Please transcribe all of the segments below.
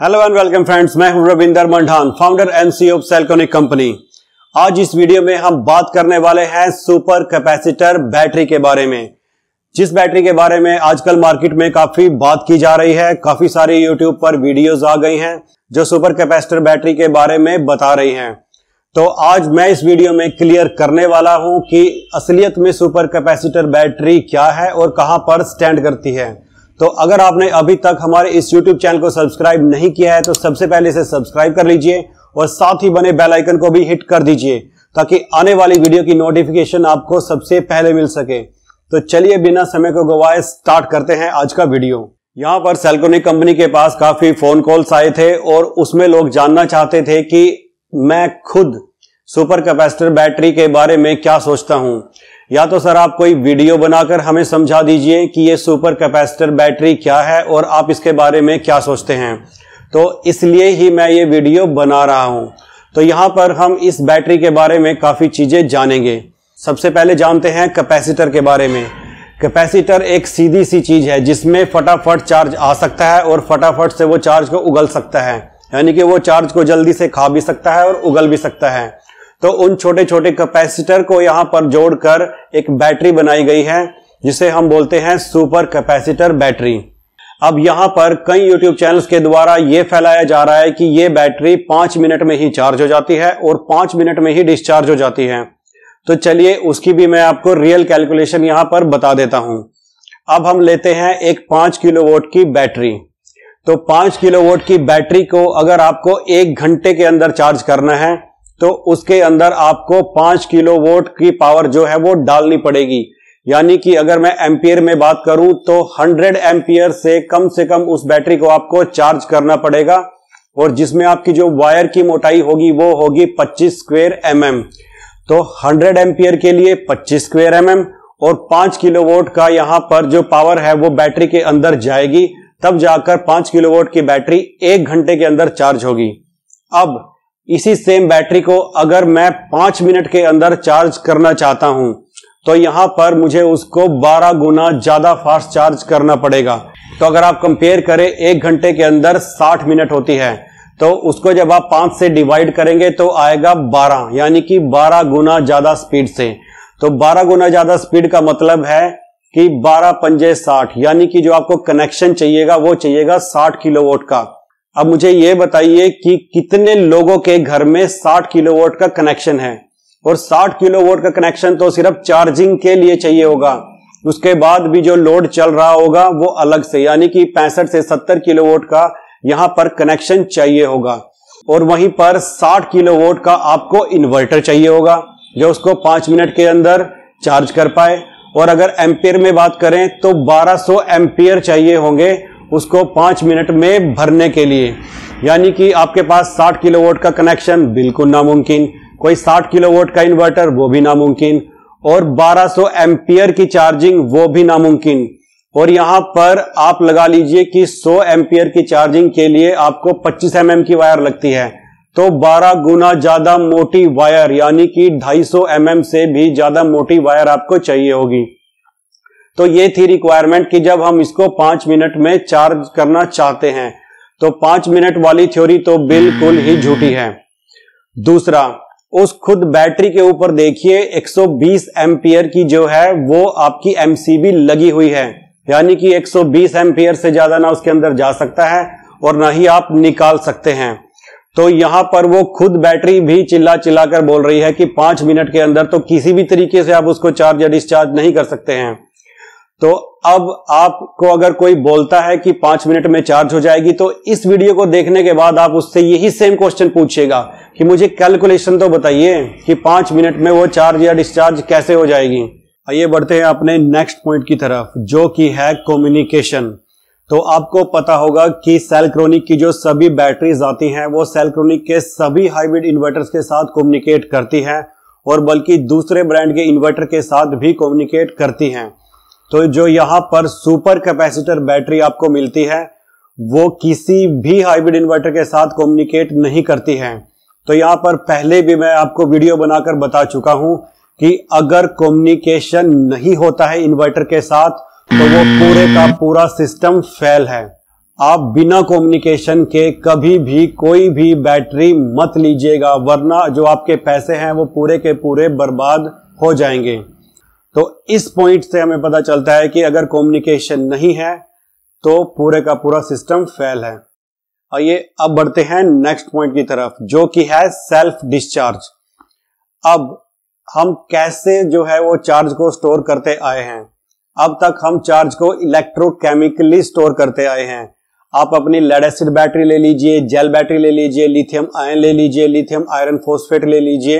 Hello and welcome friends मैं हूँ Ravinder Mandan founder and CEO of Selconic company आज इस वीडियो में हम बात करने वाले हैं सुपर कैपेसिटर बैटरी के बारे में। जिस बैटरी के बारे में आजकल मार्केट में काफ़ी बात की जा रही है, काफ़ी सारी यूट्यूब पर वीडियोस आ गई हैं जो सुपर कैपेसिटर बैटरी के बारे में बता रही हैं। तो आज मैं इस वीडियो में क्लियर करने वाला हूँ कि असलियत में सुपर कैपेसिटर बैटरी क्या है और कहाँ पर स्टैंड करती है। तो अगर आपने अभी तक हमारे इस YouTube चैनल को सब्सक्राइब नहीं किया है तो सबसे पहले इसे सब्सक्राइब कर लीजिए और साथ ही बने बेल आइकन को भी हिट कर दीजिए, ताकि आने वाली वीडियो की नोटिफिकेशन आपको सबसे पहले मिल सके। तो चलिए बिना समय को गवाए स्टार्ट करते हैं आज का वीडियो यहाँ पर सेल्कोनिक कंपनी के पास काफ़ी फ़ोन कॉल्स आए थे और उसमें लोग जानना चाहते थे कि मैं खुद सुपर कैपेसिटर बैटरी के बारे में क्या सोचता हूँ। या तो सर आप कोई वीडियो बनाकर हमें समझा दीजिए कि ये सुपर कैपेसिटर बैटरी क्या है और आप इसके बारे में क्या सोचते हैं। तो इसलिए ही मैं ये वीडियो बना रहा हूँ। तो यहाँ पर हम इस बैटरी के बारे में काफ़ी चीज़ें जानेंगे। सबसे पहले जानते हैं कैपेसिटर के बारे में। कैपेसिटर एक सीधी सी चीज़ है जिसमें फटाफट चार्ज आ सकता है और फटाफट से वो चार्ज को उगल सकता है। यानी कि वो चार्ज को जल्दी से खा भी सकता है और उगल भी सकता है। तो उन छोटे छोटे कैपेसिटर को यहाँ पर जोड़कर एक बैटरी बनाई गई है, जिसे हम बोलते हैं सुपर कैपेसिटर बैटरी। अब यहाँ पर कई YouTube चैनल्स के द्वारा यह फैलाया जा रहा है कि यह बैटरी पाँच मिनट में ही चार्ज हो जाती है और पाँच मिनट में ही डिस्चार्ज हो जाती है। तो चलिए उसकी भी मैं आपको रियल कैलकुलेशन यहाँ पर बता देता हूँ। अब हम लेते हैं एक पाँच किलो वोट की बैटरी। तो पाँच किलो वोट की बैटरी को अगर आपको एक घंटे के अंदर चार्ज करना है तो उसके अंदर आपको पाँच किलो वोट की पावर जो है वो डालनी पड़ेगी। यानी कि अगर मैं एम्पियर में बात करूँ तो 100 एम्पियर से कम से कम उस बैटरी को आपको चार्ज करना पड़ेगा और जिसमें आपकी जो वायर की मोटाई होगी वो होगी 25 स्क्वेयर एम mm. तो 100 एम्पियर के लिए 25 स्क्वेयर एम mm और 5 किलो वोट का यहाँ पर जो पावर है वो बैटरी के अंदर जाएगी। तब जाकर 5 किलो वोट की बैटरी एक घंटे के अंदर चार्ज होगी। अब इसी सेम बैटरी को अगर मैं पाँच मिनट के अंदर चार्ज करना चाहता हूँ तो यहाँ पर मुझे उसको 12 गुना ज़्यादा फास्ट चार्ज करना पड़ेगा। तो अगर आप कंपेयर करें, एक घंटे के अंदर 60 मिनट होती है तो उसको जब आप पाँच से डिवाइड करेंगे तो आएगा 12 यानी कि 12 गुना ज़्यादा स्पीड से। तो 12 गुना ज़्यादा स्पीड का मतलब है कि 12 पंजे 60 यानी कि जो आपको कनेक्शन चाहिएगा, वो चाहिएगा 60 किलोवाट का। अब मुझे ये बताइए कि कितने लोगों के घर में 60 किलोवाट का कनेक्शन है? और 60 किलोवाट का कनेक्शन तो सिर्फ़ चार्जिंग के लिए चाहिए होगा। उसके बाद भी जो लोड चल रहा होगा, वो अलग से, यानी कि पैंसठ से 70 किलोवाट का यहाँ पर कनेक्शन चाहिए होगा। और वहीं पर 60 किलोवाट का आपको इन्वर्टर चाहिए होगा, जो उसको पाँच मिनट के अंदर चार्ज कर पाए। और अगर एम्पियर में बात करें तो 1200 एम्पियर चाहिए होंगे उसको पाँच मिनट में भरने के लिए। यानी कि आपके पास 60 किलोवाट का कनेक्शन बिल्कुल नामुमकिन। कोई 60 किलोवाट का इन्वर्टर, वो भी नामुमकिन। और 1200 एम्पियर की चार्जिंग, वो भी नामुमकिन। और यहाँ पर आप लगा लीजिए कि 100 एम्पियर की चार्जिंग के लिए आपको 25 एम mm की वायर लगती है। तो 12 गुना ज़्यादा मोटी वायर, यानी कि 250 एम mm से भी ज़्यादा मोटी वायर आपको चाहिए होगी। तो ये थी रिक्वायरमेंट कि जब हम इसको पाँच मिनट में चार्ज करना चाहते हैं तो पाँच मिनट वाली थ्योरी तो बिल्कुल ही झूठी है। दूसरा, उस खुद बैटरी के ऊपर देखिए 120 एम्पियर की जो है, वो आपकी एमसीबी लगी हुई है। यानी कि 120 एम्पियर से ज़्यादा ना उसके अंदर जा सकता है और ना ही आप निकाल सकते हैं। तो यहाँ पर वो खुद बैटरी भी चिल्ला चिल्ला कर बोल रही है कि पाँच मिनट के अंदर तो किसी भी तरीके से आप उसको चार्ज या डिस्चार्ज नहीं कर सकते हैं। तो अब आपको अगर कोई बोलता है कि पाँच मिनट में चार्ज हो जाएगी तो इस वीडियो को देखने के बाद आप उससे यही सेम क्वेश्चन पूछिएगा कि मुझे कैलकुलेशन तो बताइए कि पाँच मिनट में वो चार्ज या डिस्चार्ज कैसे हो जाएगी। आइए बढ़ते हैं अपने नेक्स्ट पॉइंट की तरफ़, जो कि है कम्युनिकेशन तो आपको पता होगा कि सेलक्रोनिक की जो सभी बैटरीज आती हैं, वो सेलक्रोनिक के सभी हाइब्रिड इन्वर्टर्स के साथ कम्युनिकेट करती हैं और बल्कि दूसरे ब्रांड के इन्वर्टर के साथ भी कम्युनिकेट करती हैं। तो जो यहाँ पर सुपर कैपेसिटर बैटरी आपको मिलती है, वो किसी भी हाइब्रिड इन्वर्टर के साथ कम्युनिकेट नहीं करती है। तो यहाँ पर पहले भी मैं आपको वीडियो बनाकर बता चुका हूँ कि अगर कम्युनिकेशन नहीं होता है इन्वर्टर के साथ तो वो पूरे का पूरा सिस्टम फेल है। आप बिना कम्युनिकेशन के कभी भी, कोई भी बैटरी मत लीजिएगा, वरना जो आपके पैसे हैं, वो पूरे के पूरे बर्बाद हो जाएँगे। तो इस पॉइंट से हमें पता चलता है कि अगर कम्युनिकेशन नहीं है तो पूरे का पूरा सिस्टम फेल है। आइए अब बढ़ते हैं नेक्स्ट पॉइंट की तरफ़, जो कि है सेल्फ डिस्चार्ज अब हम कैसे जो है वो चार्ज को स्टोर करते आए हैं? अब तक हम चार्ज को इलेक्ट्रोकेमिकली स्टोर करते आए हैं। आप अपनी लेड एसिड बैटरी ले लीजिए जेल बैटरी ले लीजिए लिथियम आयन ले लीजिए लिथियम आयरन फोस्फेट ले लीजिए।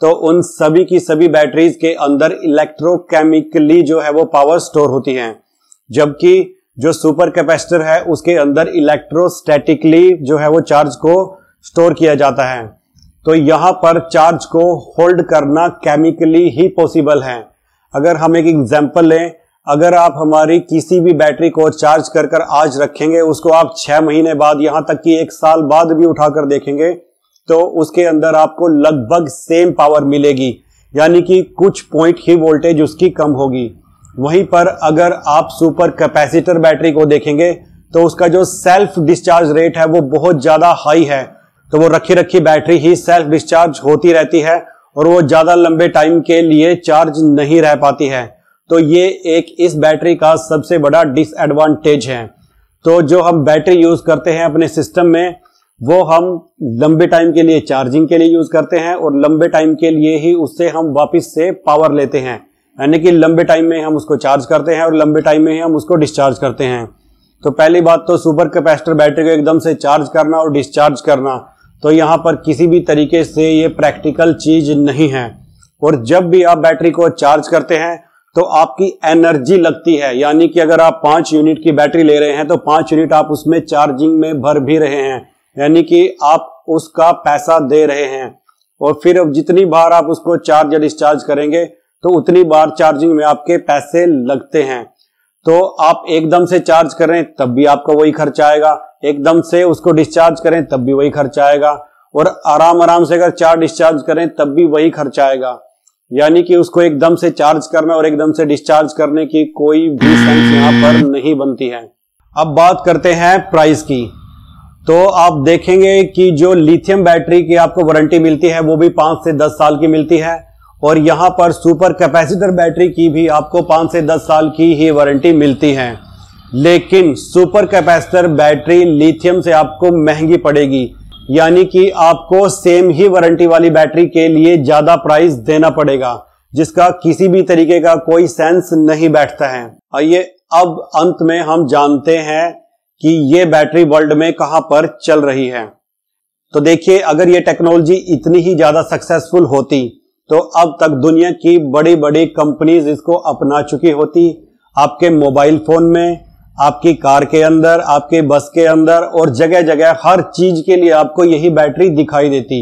तो उन सभी की सभी बैटरीज के अंदर इलेक्ट्रोकेमिकली जो है वो पावर स्टोर होती है। जबकि जो सुपर कैपेसिटर है, उसके अंदर इलेक्ट्रोस्टैटिकली जो है वो चार्ज को स्टोर किया जाता है। तो यहाँ पर चार्ज को होल्ड करना केमिकली ही पॉसिबल है। अगर हम एक एग्जांपल लें, अगर आप हमारी किसी भी बैटरी को चार्ज कर कर आज रखेंगे, उसको आप छह महीने बाद, यहाँ तक कि एक साल बाद भी उठाकर देखेंगे तो उसके अंदर आपको लगभग सेम पावर मिलेगी। यानी कि कुछ पॉइंट ही वोल्टेज उसकी कम होगी। वहीं पर अगर आप सुपर कैपेसिटर बैटरी को देखेंगे तो उसका जो सेल्फ डिस्चार्ज रेट है वो बहुत ज़्यादा हाई है। तो वो रखी रखी बैटरी ही सेल्फ डिस्चार्ज होती रहती है और वो ज़्यादा लंबे टाइम के लिए चार्ज नहीं रह पाती है। तो ये एक इस बैटरी का सबसे बड़ा डिसएडवांटेज है। तो जो हम बैटरी यूज़ करते हैं अपने सिस्टम में वो हम लंबे टाइम के लिए चार्जिंग के लिए यूज़ करते हैं और लंबे टाइम के लिए ही उससे हम वापस से पावर लेते हैं। यानी कि लंबे टाइम में हम उसको चार्ज करते हैं और लंबे टाइम में ही हम उसको डिस्चार्ज करते हैं। तो पहली बात तो सुपर कैपेसिटर बैटरी को एकदम से चार्ज करना और डिस्चार्ज करना। तो यहाँ पर किसी भी तरीके से ये प्रैक्टिकल चीज़ नहीं है। और जब भी आप बैटरी को चार्ज करते हैं तो आपकी एनर्जी लगती है। यानी कि अगर आप पाँच यूनिट की बैटरी ले रहे हैं तो पाँच यूनिट आप उसमें चार्जिंग में भर भी रहे हैं। यानी कि आप उसका पैसा दे रहे हैं। और फिर जितनी बार आप उसको चार्ज या डिस्चार्ज करेंगे तो उतनी बार चार्जिंग में आपके पैसे लगते हैं। तो आप एकदम से चार्ज करें, तब भी आपका वही खर्च आएगा। एकदम से उसको डिस्चार्ज करें, तब भी वही खर्च आएगा। और आराम आराम से अगर चार्ज डिस्चार्ज करें, तब भी वही खर्च आएगा। यानी कि उसको एकदम से चार्ज करना और एकदम से डिस्चार्ज करने की कोई भी सेंस यहाँ पर नहीं बनती है। अब बात करते हैं प्राइस की। तो आप देखेंगे कि जो लिथियम बैटरी की आपको वारंटी मिलती है, वो भी पाँच से दस साल की मिलती है। और यहाँ पर सुपर कैपेसिटर बैटरी की भी आपको पाँच से दस साल की ही वारंटी मिलती है। लेकिन सुपर कैपेसिटर बैटरी लिथियम से आपको महँगी पड़ेगी। यानी कि आपको सेम ही वारंटी वाली बैटरी के लिए ज़्यादा प्राइस देना पड़ेगा, जिसका किसी भी तरीके का कोई सेंस नहीं बैठता है। आइए, अब अंत में हम जानते हैं कि ये बैटरी वर्ल्ड में कहाँ पर चल रही है। तो देखिए, अगर ये टेक्नोलॉजी इतनी ही ज़्यादा सक्सेसफुल होती तो अब तक दुनिया की बड़ी बड़ी कंपनीज़ इसको अपना चुकी होती। आपके मोबाइल फ़ोन में, आपकी कार के अंदर, आपके बस के अंदर और जगह जगह हर चीज़ के लिए आपको यही बैटरी दिखाई देती।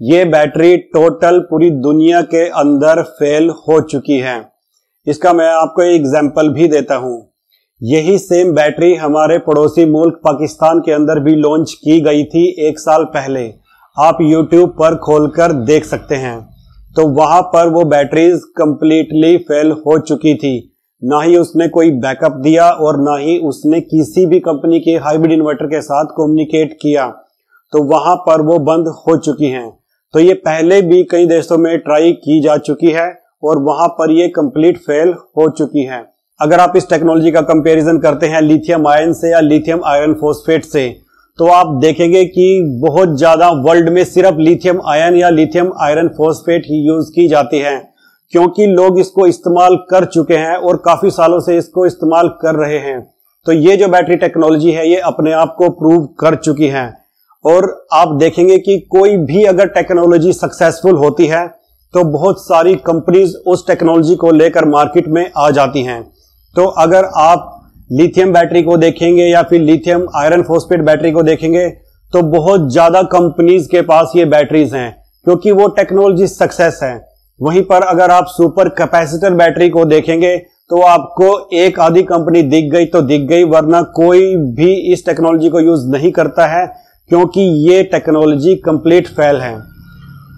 ये बैटरी टोटल पूरी दुनिया के अंदर फेल हो चुकी है। इसका मैं आपको एग्ज़ाम्पल भी देता हूँ। यही सेम बैटरी हमारे पड़ोसी मुल्क पाकिस्तान के अंदर भी लॉन्च की गई थी एक साल पहले। आप YouTube पर खोलकर देख सकते हैं। तो वहाँ पर वो बैटरीज कंप्लीटली फेल हो चुकी थी। ना ही उसने कोई बैकअप दिया और ना ही उसने किसी भी कंपनी के हाइब्रिड इन्वर्टर के साथ कम्युनिकेट किया। तो वहाँ पर वो बंद हो चुकी हैं। तो ये पहले भी कई देशों में ट्राई की जा चुकी है और वहाँ पर ये कंप्लीट फेल हो चुकी है। अगर आप इस टेक्नोलॉजी का कंपैरिजन करते हैं लिथियम आयन से या लिथियम आयरन फोस्फेट से तो आप देखेंगे कि बहुत ज़्यादा वर्ल्ड में सिर्फ़ लिथियम आयन या लिथियम आयरन फोस्फेट ही यूज़ की जाती है, क्योंकि लोग इसको इस्तेमाल कर चुके हैं और काफ़ी सालों से इसको इस्तेमाल कर रहे हैं। तो ये जो बैटरी टेक्नोलॉजी है, ये अपने आप को प्रूव कर चुकी है। और आप देखेंगे कि कोई भी अगर टेक्नोलॉजी सक्सेसफुल होती है तो बहुत सारी कंपनीज़ उस टेक्नोलॉजी को लेकर मार्केट में आ जाती हैं। तो अगर आप लिथियम बैटरी को देखेंगे या फिर लिथियम आयरन फोस्फेट बैटरी को देखेंगे तो बहुत ज़्यादा कंपनीज़ के पास ये बैटरीज हैं, क्योंकि वो टेक्नोलॉजी सक्सेस है। वहीं पर अगर आप सुपर कैपेसिटर बैटरी को देखेंगे तो आपको एक आधी कंपनी दिख गई तो दिख गई, वरना कोई भी इस टेक्नोलॉजी को यूज़ नहीं करता है, क्योंकि ये टेक्नोलॉजी कंप्लीट फेल है।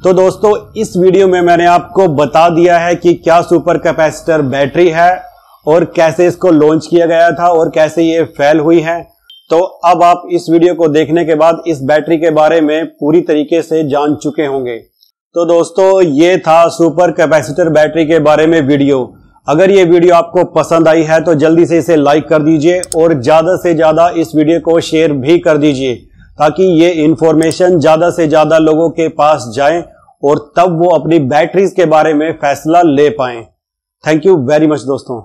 तो दोस्तों, इस वीडियो में मैंने आपको बता दिया है कि क्या सुपर कैपेसिटर बैटरी है और कैसे इसको लॉन्च किया गया था और कैसे ये फेल हुई है। तो अब आप इस वीडियो को देखने के बाद इस बैटरी के बारे में पूरी तरीके से जान चुके होंगे। तो दोस्तों, ये था सुपर कैपेसिटर बैटरी के बारे में वीडियो अगर ये वीडियो आपको पसंद आई है तो जल्दी से इसे लाइक कर दीजिए और ज़्यादा से ज़्यादा इस वीडियो को शेयर भी कर दीजिए, ताकि ये इंफॉर्मेशन ज़्यादा से ज़्यादा लोगों के पास जाए और तब वो अपनी बैटरीज के बारे में फैसला ले पाए। थैंक यू वेरी मच दोस्तों।